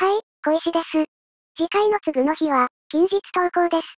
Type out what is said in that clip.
はい、小石です。次回の次の日は、近日投稿です。